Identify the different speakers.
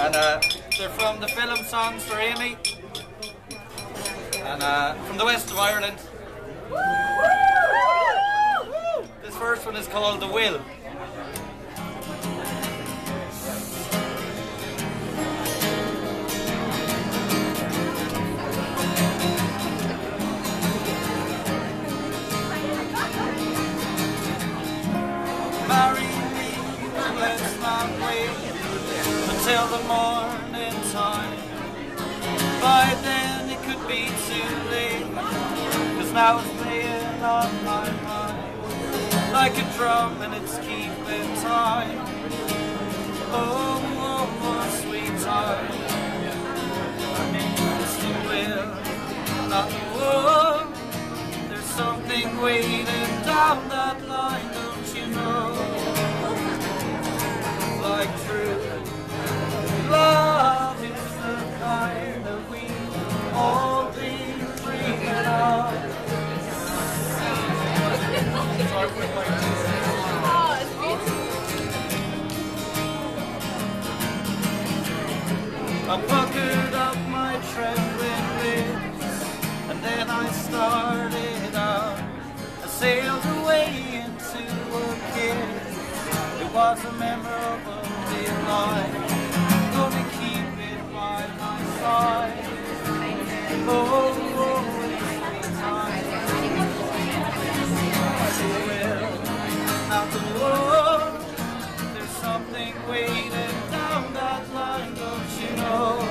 Speaker 1: And uh, they're from the film Songs for Amy. And uh, from the west of Ireland. This first one is called The Will. Until the morning time. By then it could be too late, cause now it's playing on my mind. Like a drum and it's keeping time. Oh, oh, oh sweet time. It's the will, not the woe. There's something waiting down that line, I puckered up my trembling lips, and then I started up. I sailed away into a kiss. It was a memorable delight. Gonna keep it by my side. Oh, oh, oh I will. Out the world, there's something waiting down that line. Oh.